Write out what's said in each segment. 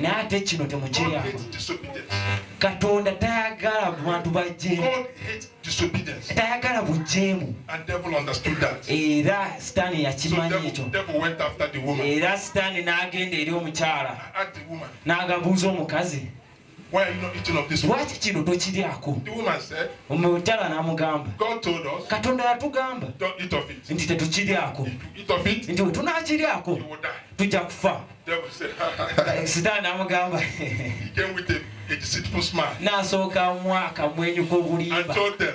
naye ate kino disobedience. katonda tayagala bantu disobedience. tayagala bujeemu that. era sitaani yakimanyi ekyo. era sitaani n'agenda eri omukyala. N'agabuuza omukazi why are you not eating of this one? lwaki kino tokiryako The woman said, omukyala n'amugamba God told us, katonda yatugamba don't eat of it. nti tetukiryako eat of it, nti bwe tunakiryako you will die. tujja kufa Devil said, sitaani n'amugamba he came with a, a deceitful smile n'asooka mu akamwenyu and told them,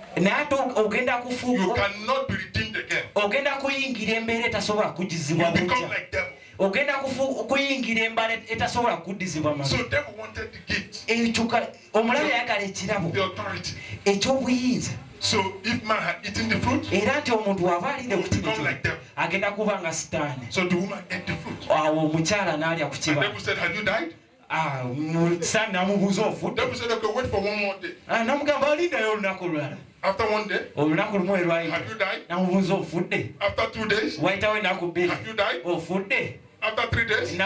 you become irredeemable. Na- naye ate o- ogenda kufuuka ogenda kuyingira embeera etasobola kugizibwa ogenda kuyingira embala etasobola kuddizibwa ekyo omulabe yayagala ekirabo. eky'obuyinza. So if man had eaten the fruit, era nti omuntu waba alinde ku devil. agenda kuba nga sitaani. Awo omukyala n'alya ku died? Ah, sitaani n'amubuuza ofudde. Devil said, Okay, wait for one more day. Ah, n'amugamba olindayo olunaku olulala After one day, olunaku lumu olwayita have you died? namubuuza ofudde after two days? Wayitawo ennaku bbiri have you died? The woman said no. And the woman realized that ofudde After three days, I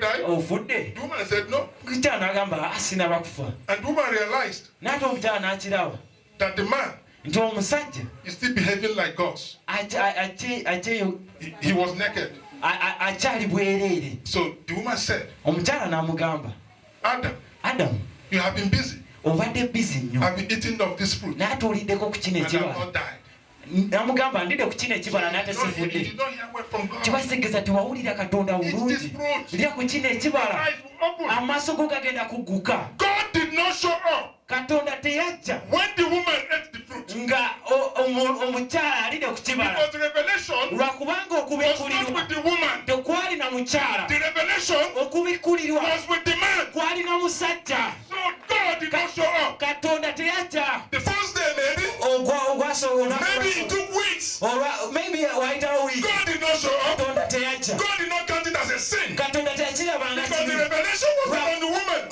tell you, omukyala n'agamba asinaba kufa n'ate omukyala n'akiraba nti Adam. Adam. You have been busy. Obadde bizi nnyo. I've been eating of this fruit. Naye ate oliddeko ku kino ekibala namugamba ndidde ku kino ekibala you sifudde kibategeeza tiwawulira katonda bulungi. lya ku kino ekibala amaaso go gagenda kugguka. Katonda teyajja. Nga omukyala alidde ku kibala. lwakubanga woman. tekwali na mukyala. Man. kwali na musajja The first day, maybe, maybe it took weeks. olwa maybe wiiki God did not show up. God did not count it as a sin. Because the revelation was on the woman.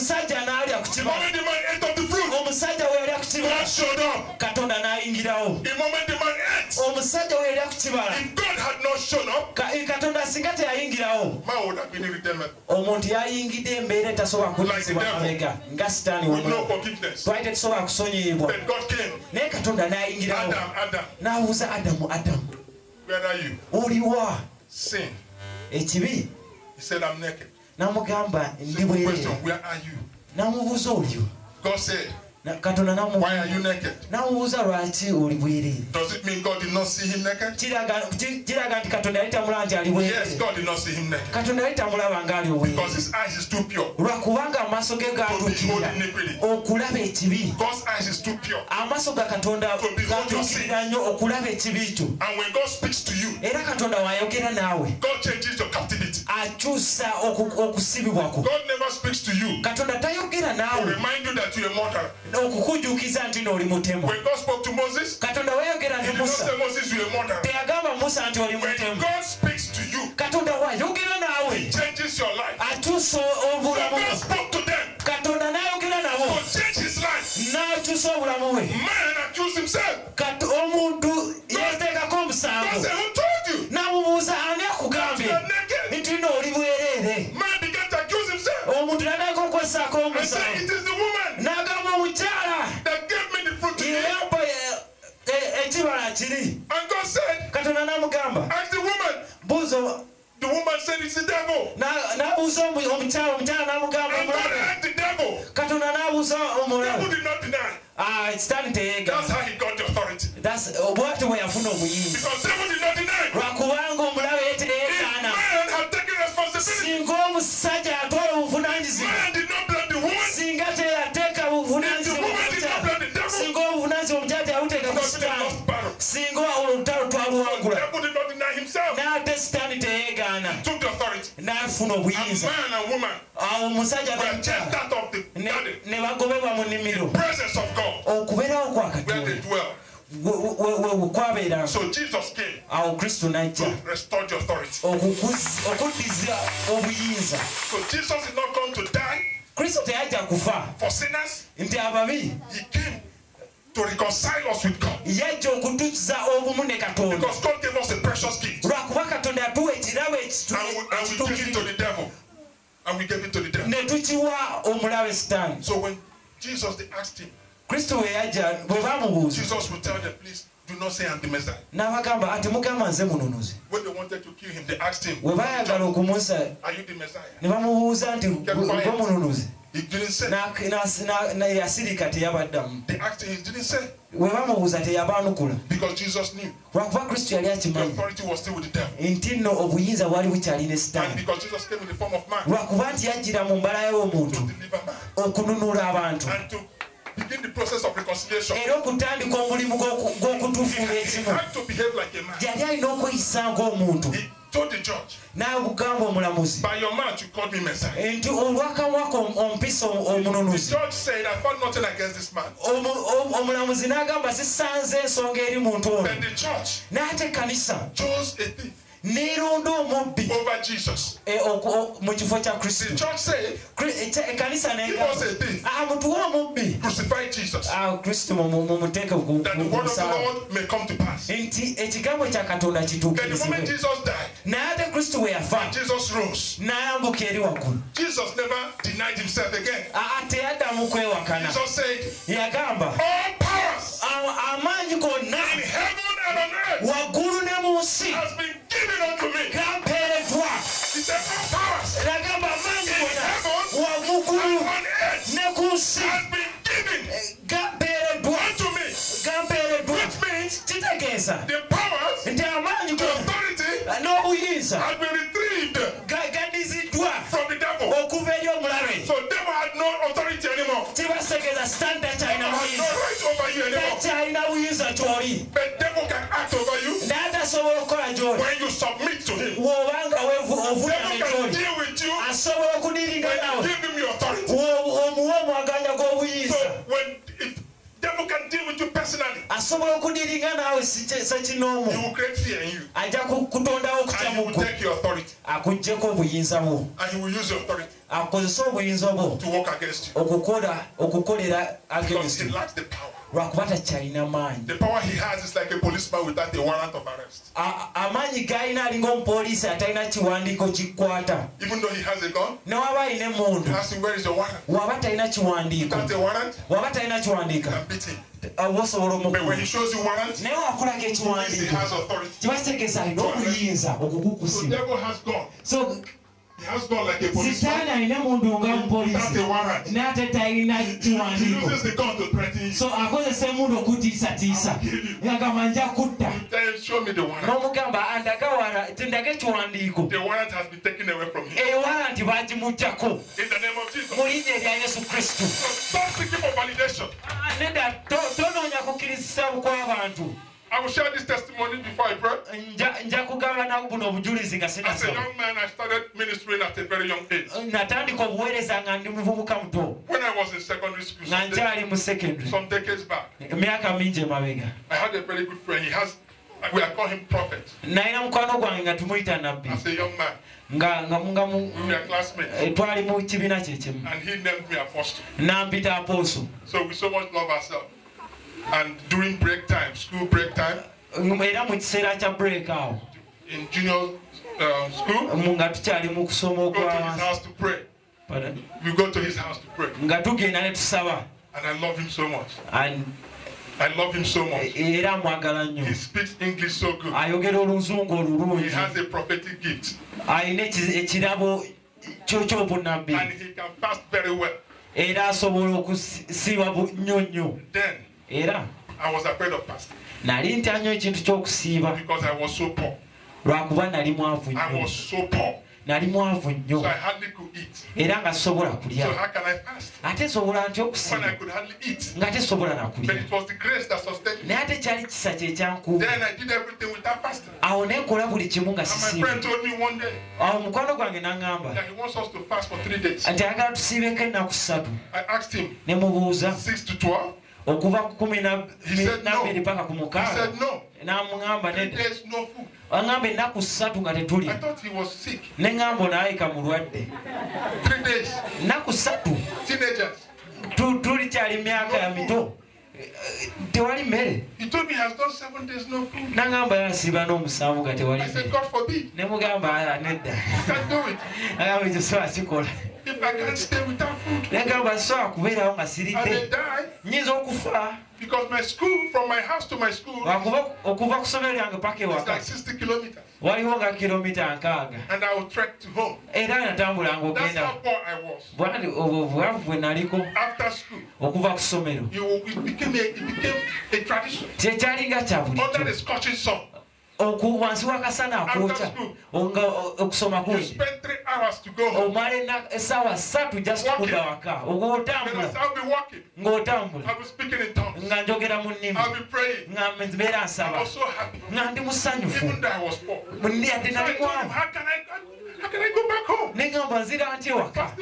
omusajja n'alya ku kiba omusajja katonda n'ayingirawo. Omusajja we yalya eh, singa teyayingirawo. omuntu yayingidde embeera etasobola kunyizibwa mabega nga sitaani twali tetusobola kusonyiyibwa. Naye katonda n'ayingirawo. N'abuuza adamu adamu. Oliwa ekibi. He said, I'm naked. namugamba ndi bwereere namubuuza oyo God said, why are you naked? Does it mean God did not see him naked? Yes, God did not see him naked. katonda n'amubuuza lwaki oli bwereere kiraga nti katonda yali tamulaba nti ali bwereere katonda yali tamulaba your obwereerelwakubanga amaaso ge gatukirira okulaba ekibi. Amaaso ga katonda gatukirira nnyo okulaba ekibi kyo. Era katonda To remind you that you are mortal. okukujukiza nti nolimutemu katonda wayogera ne musa. teyagamba musa nti oli mutemu katonda wayogera naawe atuusa obulamu. Katonda n'ayogera nabo. n'akyusa obulamu bwe. Yafuna obuyinza lwakubanga omulabe taken responsibility, singa omusajja atwala obuvunanyizibwa singa teyateeka buvunanyizibwa singa obuvunanyizibwa omukyala teyabuteeka ku sitaani battle. singa olutalo twaluwangula n'ate sitaani teyeegaana. N'afuna obuyinza. Awo omusajja the ne- bagobebwa mu nnimiro. Okubeerawo kwa katonda So Jesus came to restore the authority. So Jesus is not going to die for sinners. He came to reconcile us with God. Because God gave us a precious gift. And we, and we gave it to the devil. And we gave it to the devil. So when Jesus asked him, kristo bwe bamubuuza n'abagamba ati mugamba nze mununuzi. Bwe baayagala okumusa. Ne bamubuuza nti gwe mununuzi? Yasirika teyabaddamu we bamubuuza teyabaanukula lwakuba kristo yali akimanyi nti nno obuyinza bwali bukyalina esitaani lwakuba nti yajjira mu mbala y'omuntu okununula abantu. era okutandika omulimu gw'okutufuula ekimu. yali alina okweyisa ng'omuntu. Told the judge. By your mouth you called me Messiah. The omulamuzi nti olwakamwaka ompisa omununuzi omulamuzi n'agamba sisanze ensonga eri muntu ono. A thief. neeronda omubbi. Eh, mu kifo kya kristo. Ekkanisa eh, ah, omubbi. Ah, kristo mumuteeke eh, nti ekigambo kya katonda kituukirizibwe naye ate kristo we yafa n'ayambuka eri waggulu. Ah, teyaddamu kwewakana yagamba amaanyi gonna waggulu ne mu nsi Give it unto me. Rampere bwana. The powers. Ragaba mangu wabuku. Heaven and earth. I have been given. Rampere bwana. Which means, you take care, sir. The powers. And the authority. I know kitegeeza nti amaanyi n'obuyinza when you submit to him devil can deal with you. bw'obanga ovunaekyoli asobola okudirira nawe omuwa omwaganya gw'obuyinza? Devil can deal with you personally. asobola okudiringa naawe sekinoomu ajja kutondawo okutya muggo akugjeko obuyinza will akozese obuyinza bwo? to okukolera against lwakuba takyalina maanyi amaanyi galina alinga omupoliisi atalina kiwandiiko kikwata newaba alina emundu waba talina kiwandiiko waba talina kiwandiika oba omunaye wakulako ekiwandiiko kiba kitegeeza alina obuyinza okukukusima devil has gun. so He has gun like a policeman sitaani alina mundu nga without a mupoliisi warrant. naye ate talina He kiwandiiko. uses the gun to threaten you. so akozesa emundu okutiisatiisa ngagamba nja kutta. N'omugamba andagawala tindaga ekiwandiiko bagimugjako. The name of Jesus. mu linnya erya yesu kristo validation. Ah, nedda to- tonoonya kukirizisa kw'abantu I will share this testimony before I pray. Nja- nja kugamba na buno obujulizi nga As a young man, I started ministering at a very young age. natandika obuweereza nga ndi muvubuka muto When I was in secondary school, nga some, nkyali mu secondary some decades back, emyaka mingi emabega I had a very good friend. He has, we I call him prophet. nalina mukwano gwange nga tumuyita nabbi As a young man, nga nga nga mu we were classmates, eh, twali mu kibiina kye kimu and he named me apostle. nampita So we so much love ourselves. And during break time, school break time, era mu kiseera kya break awo in junior um, school, nga tukyali mu kusoma go to his house to pray. Pardon? We go to his house to pray, nga tugenda ne tusaba and I love him so much. And- I love him so much. era mwagala nnyo He speaks English so good. ayogera oluzungu He olulungi has a prophetic gift, alina eki- ekirabo kyo ky'obunabbi and he can fast very well. era asobola okusiiba nnyo nnyo Then era nali ntya nnyo ekintu ky'okusiiba lwakuba nali mwavu nnyo. nali mwavu nnyo. Era nga sobola So kulya ate sobola ntya eat. nga tesobola na But kulya it was the grace that sustained me. naye ate kyali kisa kye kyankuba Then I did everything without fasting. awo nenkola buli kimu nga sisiiba. awo mukwano gwange n'aŋŋamba nti ayagala tusiibeko ennaku ssatu. Ne mubuuza. 6 to 12? Okuva ku kumi nabiri paka ku mukaaga food. aŋŋamba ennaku ssatu nga I tetulya thought he was sick. ne ŋŋamba onaayika mulwadde nnaku ssatu Teenagers. tu- tulikyali myaka ya mito. Eh, tewali mmere. Naŋŋamba yasiiba n'omusanvu nga tewali I said, mmere. God forbid. ne mugamba "Aya, nedda. Agamba ekyo sobola kikola nagamba sobola my city. siridde nyinza die. Because my school, from my house to my school, okuva ku ssomero lyange paka ewaka waliwo nga I was. era natambulanga ogenda. bwandi obwo buwavu bwe naliko. Okuva ku ssomero. kyekyalinga kya bulijjo. Wansi w'akasana akookya okusoma kungi omala essaawa ssatu just kugawaka ng'otambula ng'otambula nga njogera mu nnimi. Nga mbeera I nga ndi How can I? I was poor. ndi ate So I nali told him, mwavu how can I, how can I go back home? ne ngamba nzira ntya ewaka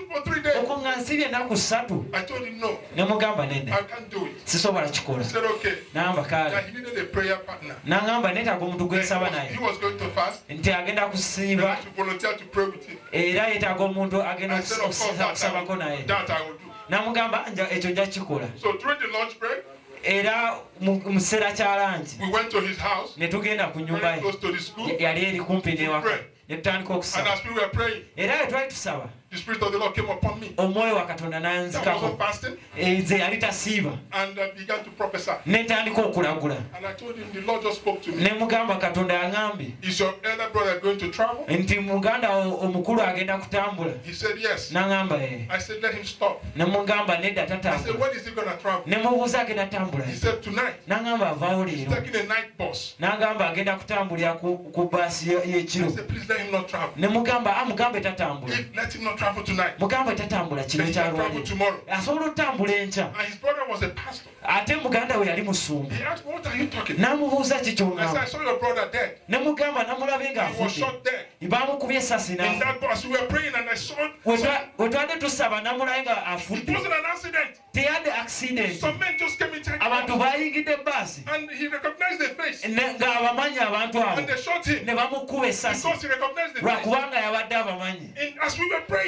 okwo nga nsibye ennaku ssatu. I told him, no, ne mugamba nedda sisobola kikola n'amba That kaale he needed a prayer partner. n'aŋŋamba neetaaga omuntu gwensaba naye. nti agenda kusiiba. Era yeetaaga omuntu agenda okusabako naye. N'amugamba "Nja- ekyo nja kikola era mu mu kiseera kya langi we went to his house, ne tugenda ku nyumba ye. yali eri kumpi n'ewaka Pray. ne tutandika And okusaba we era bwe twali tusaba The Spirit of the Lord came upon me. That was a fasting. Eh, and I uh, began to prophesy. And I told him the Lord just spoke to me. omwoyo wa katonda nanzikako nze yali tasiiba netandika okulagula ne mugamba katonda yaŋambye nti muganda omukulu agenda kutambula. Naŋamba ye eh. ne mugamba nedda tatambula. Ne mubuuza agenda kutambula. Naŋamba avaawo leero. nagamba agenda kutambulira ku baasi y'ekiro ah, If let him not mugamba tatambula kino kyalwale asobola otambula I ate muganda we yali musumba. N'amubuuza ki kyoŋamba ne mugamba namulabe ng'afudde bamukubye essasi we twadde tusaba It wasn't an accident. Abantu bayingidde ebbaasi ng'abamanyi abantu abo. Ne bamukuba As we were praying.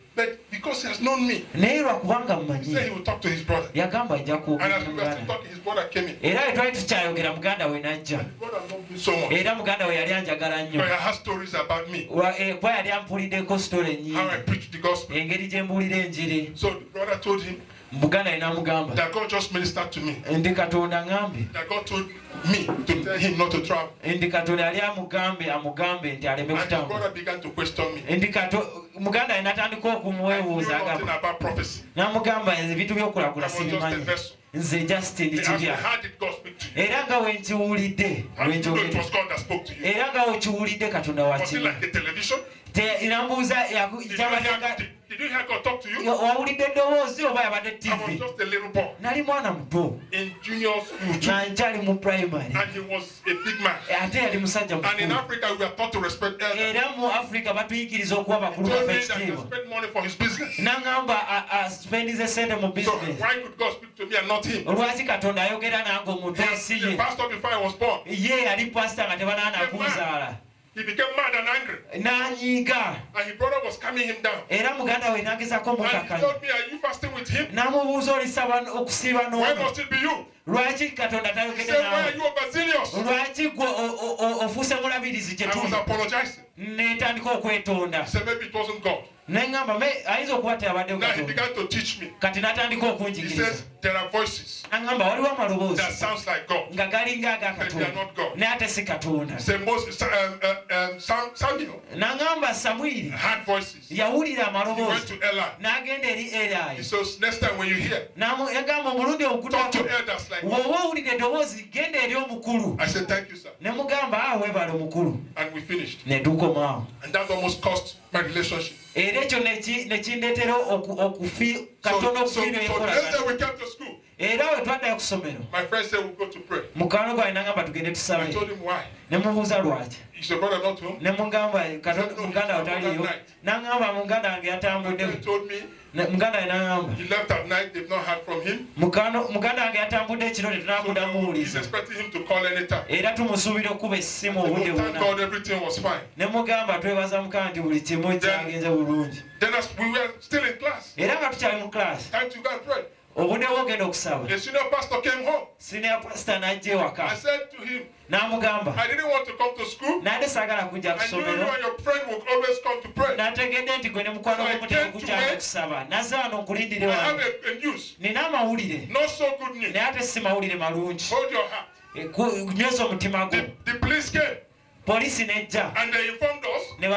But because he has known me, naye lwakubanga he said he mmanyi would talk to his brother. yagamba ajja And kwogera as we were still muganda talking, his brother came in. era bwe twali tukyayogera muganda we n'ajja era muganda we yali anjagala nnyo Wa- eh, kuba yali ampuliddeko sitole how I ennyingi preached the gospel. engeri gye mbuulira enjiri Muganda we n'amugamba that God just ministered to me. ndi katonda ŋambye That God told me to tell him not to travel. ndi katonda yali amugambe amugambe nti aleme And his kutambula brother began to question me. ndi kato muganda we natandika I knew okumuweebuuza agamba n'amugamba ebintu by'okulagula sibimanyi nze just ndi He asked me, kirya how did God speak to you? era nga we nkiwulidde How did you know it lwenjogedde was God that spoke to you? era nga okiwulidde katonda Was you? wawulidde eddoboozi oba yabadde tv nali mwana muto. Nga nkyali mu primary. Man. ate yali musajja era mu afurika batuyigiriza okuwa bakulu he ekitiibwa naŋŋamba aspendize sente mu bizinesi olwaki katonda ayogera nange omuntu a ye? Yali pasita nga tebanaana kunzaala he became mad and angry. n'anyiiga And his brother was calming him down. era muganda we n'agezaako And he told me, Are you fasting with him? n'amubuuza olisaba okusiiba Why n'omu must it be you? lwaki katonda tayogedde Why naawe lwaki gwe ofuuse mulabirizi gye I was tuli apologizing. netandika okwetonda He said, Maybe it wasn't God. neŋŋamba mbe ayinza okuba teyabadde kati n'atandika okunjigiriza. Aŋŋamba waliwo amaloboozi nga galinga agakatonda naye ate si He says next time when you hear, erayi n'agamba omulundi ogutatu woba owulira eddoboozi genda eri omukulu. Ne mugamba aweebala And that almost cost My relationship. Era ekyo neki- ne kindeetera oku- okufi So, katonda so, era we twaddayo ku ssomero mukwano gwange nagamba tugende tusabe. Ne mubuuza lwaki. Ne mugamba muganda we taliyo nagamba muganda wange yatambudde. Muganda we nagamba muganda wange yatambudde ekiro So tetunakudda now he's muwuliza expecting him to call anytime. era tumusuubira okuba essimu obudde fine. ne mugamba twebaza mukama nti buli kimu kyagenze bulungi. class, era nga tukyali mu klaasi obudde ogenda okusaba siniya pasita n'ajja ewaka n'amugamba. Nadde saagala kujja kusomero. n'ategedde nti gwe ne mukwano gw'omutima gujanga okusaba nazza wano nkulindire nina amawulire. Naye ate si mawulire malungi eh, nyweza omutima gwo. Poliisi nejja. Ne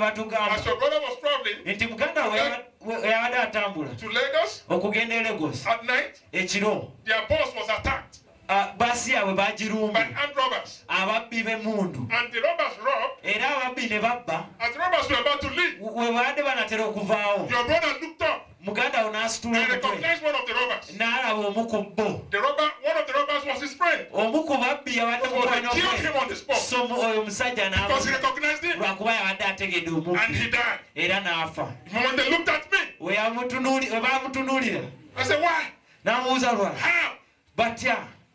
batugamba nti muganda we yaba- we- yabadde atambula okugenda e Lagos ekiro Ah, baasi yaabwe bagirumba robbers. ababbi b'emmundu robbed. era ababbi ne babba. As the robbers were about to leave, we babadde banatera okuvaawo. Muganda we n'asitula n'alaba omu ku bo. The robber, one of the robbers was his friend. omu ku babbi yabadde So they mukwano killed him gwe on the spot. So mu- oyo omusajja because he n'afa recognized him. Lwakuba yabadde ategedde and omubbi he died. era n'afa. We Why? n'amubuuza How? batya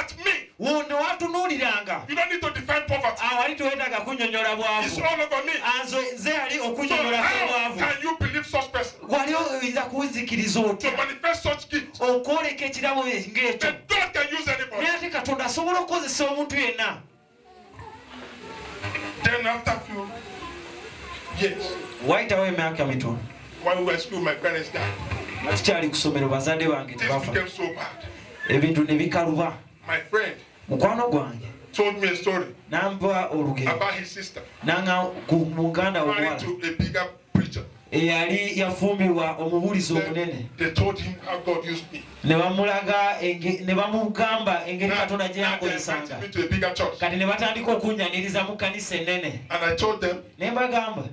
at me, wono watunuuliranga you don't need to define poverty. awali tewetaaga kunyonyola It's bwavu me. Anzo- nze yali such person? wali oyinza kunzikiriza otya? Okwoleka ekirabo ng'ekyo. Naye ate katonda asobola okukozesa omuntu yenna Few years, wayitawo emyaka mitono while we were school, my parents died. tukyali ku ssomero bazadde bange Things tebafa became so bad. ebintu ne bikaluba My friend mukwano gwange told me a story nampa olugero about his sister nanga ku muganda married omuwala to a bigger preacher. eyali yafumbirwa omubuulizi omunene Then they told him how God used me. ne bamulaga enge- ne bamugamba engeri Now, katonda gye now they yankozesanga invited me to a bigger church. kati ne batandika okunyaniriza mu kanisa ennene And I told them ne mbagamba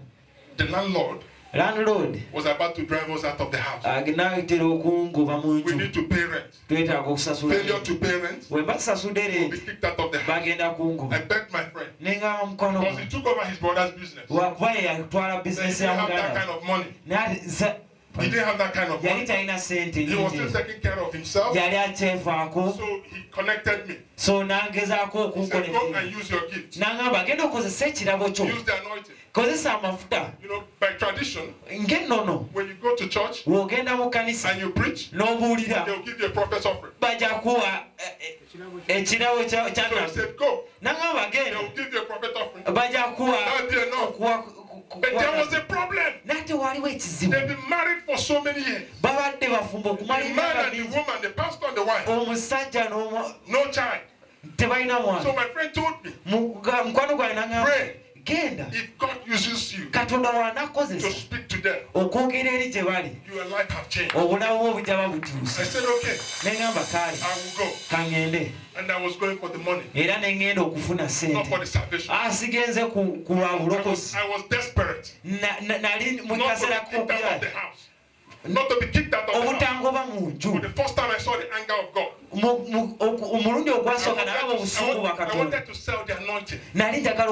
the landlord landlord. was about to drive us out of the house. Ah, agendaayitera okungoba mu nju twetaaga okusasula bwemba tusasudde bagenda kungoba nengamba mukwano have that kind of money. He didn't have that kind of yali money. talina sente He was still taking care of himself. yali akyefaako So he connected me. so nangezaako said, Go and use your gift. nangamba genda okozesa ekirabo kyo Use the anointing. kozesa amafuta You know, by tradition, ng'ennono when you go to church bw'ogenda mu kanisa and you preach, n'obuulira they'll give you a prophet's offering. bajja kuwa eh, eh, ekirabo kya So he said, Go. nangamba genda They'll give you a prophet's offering. bajja kuwa That'll be enough. But there was a problem. nate waliwo ekizibu They've been married for so many years. babadde bafumba okumala The man and the woman, the pastor and the wife, omusajja n'omu- no child. tebalina So mwana my friend told me, mukwano gwange nangamba Pray. Genda katonda to wanakozesa okwogera eri gye bali obulamu neŋŋamba kaali I will go. kaŋŋende And I was going for the money, era ne ŋŋenda okufuna sente asigenze ku ku lwa bulokozi. Nali mu kaseera kicked out of the k'okuya house. Not to be kicked out of the house. For the first time I saw the anger of God. Omulundi ogwasooka nalaba obusungu bwa katonda nali njagala